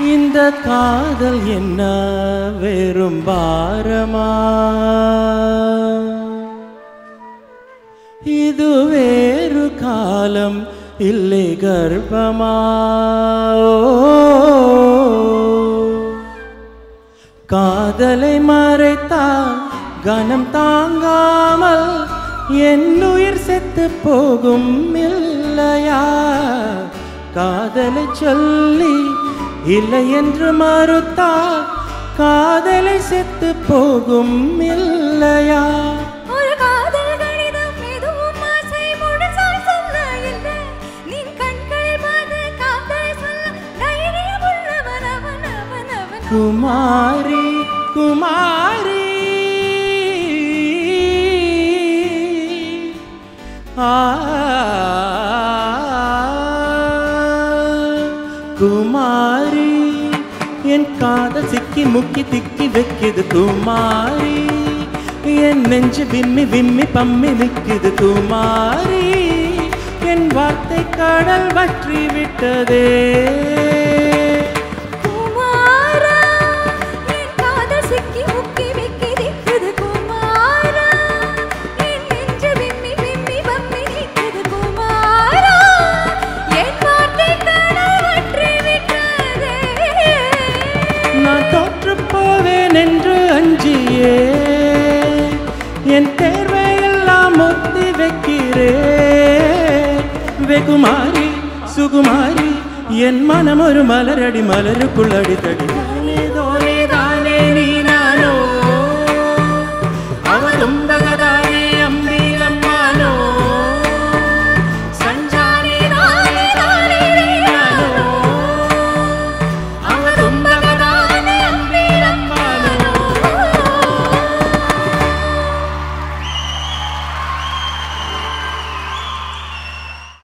இந்த காதல் என்ன வெறும் பாரமா? இது வேறு காலம் இல்லை கர்ப்பமா? காதலை மறைத்தால் கனம் தாங்காமல் என் உயிர் செத்து போகும் இல்லையா? காதலை சொல்லி இல்லை என்று மறுத்தால் காதலை செத்து போகும் இல்லையா? ஒரு காதல் கடிதம் குமாரி என் காதல் சிக்கி முக்கி திக்கி வைக்குது குமாரி. என் நெஞ்சு விம்மி விம்மி பம்மி நிற்குது குமாரி. என் வார்த்தை கடல் வற்றி விட்டதே. நான் போவேன் என்று அஞ்சியே. என் தேர்வை எல்லாம் ஒத்தி வைக்கிறேன் வெகுமாரி சுகுமாரி என் மனம் ஒரு மலரடி மலருக்குள் அடித்தடி.